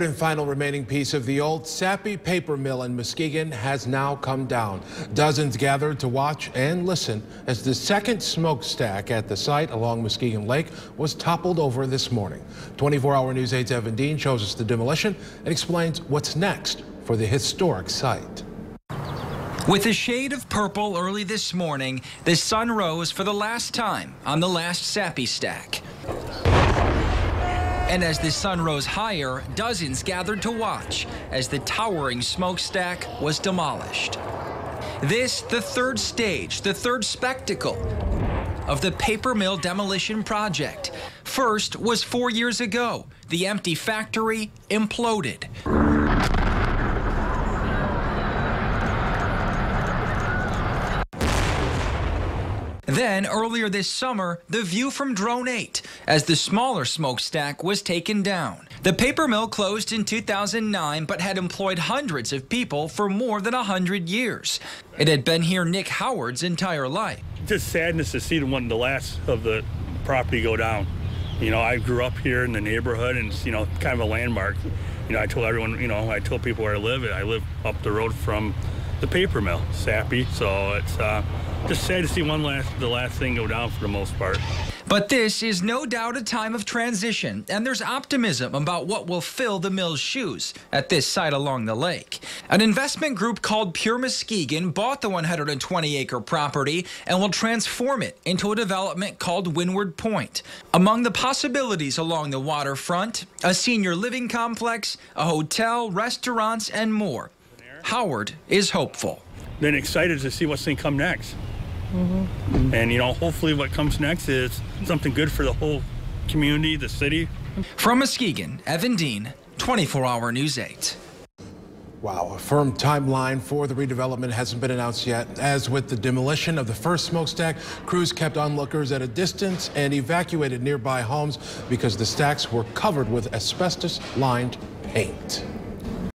And final remaining piece of the old Sappi paper mill in Muskegon has now come down. Dozens gathered to watch and listen as the second smokestack at the site along Muskegon Lake was toppled over this morning. 24-hour News 8's Evan Dean shows us the demolition and explains what's next for the historic site. With a shade of purple early this morning, the sun rose for the last time on the last Sappi stack. And as the sun rose higher, dozens gathered to watch as the towering smokestack was demolished. This, the third stage, the third spectacle of the paper mill demolition project. First was four years ago. The empty factory imploded. Then, earlier this summer, the view from Drone 8 as the smaller smokestack was taken down. The paper mill closed in 2009 but had employed hundreds of people for more than 100 years. It had been here Nick Howard's entire life. Just sadness to see the one the last of the property go down. You know, I grew up here in the neighborhood and it's, you know, kind of a landmark. You know, I told everyone, you know, I told people where I live. I live up the road from the paper mill, Sappi. So it's uh, just sad to see one last, the last thing go down for the most part. But this is no doubt a time of transition, and there's optimism about what will fill the mill's shoes at this site along the lake. An investment group called Pure Muskegon bought the 120 acre property and will transform it into a development called Windward Point. Among the possibilities along the waterfront, a senior living complex, a hotel, restaurants, and more. Howard is hopeful. Then excited to see what's going to come next. Mm-hmm. And, you know, hopefully what comes next is something good for the whole community, the city. From Muskegon, Evan Dean, 24 Hour News 8. Wow, a firm timeline for the redevelopment hasn't been announced yet. As with the demolition of the first smokestack, crews kept onlookers at a distance and evacuated nearby homes because the stacks were covered with asbestos-lined paint.